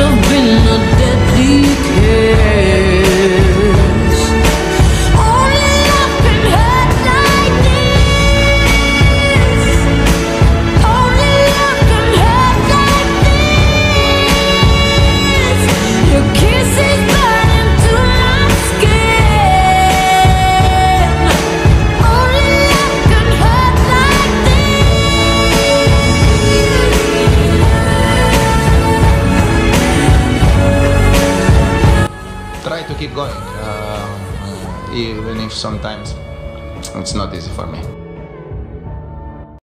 have been a deadly try to keep going, uh, even if sometimes it's not easy for me.